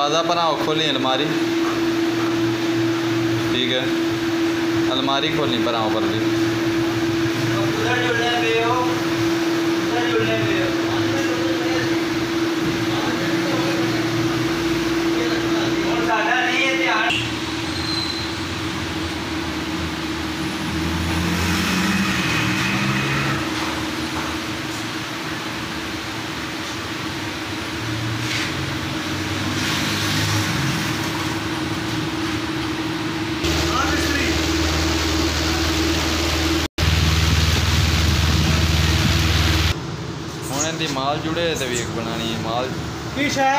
दरवाज़ा बनाओ खोली अलमारी। ठीक है। अलमारी खोलनी बनाओ पर भी। ਮਾਲ ਜੁੜੇ ਤੇ ਵੇਖ ਬਣਾਣੀ ਹੈ ਮਾਲ। ਕੀ ਸ਼ੈ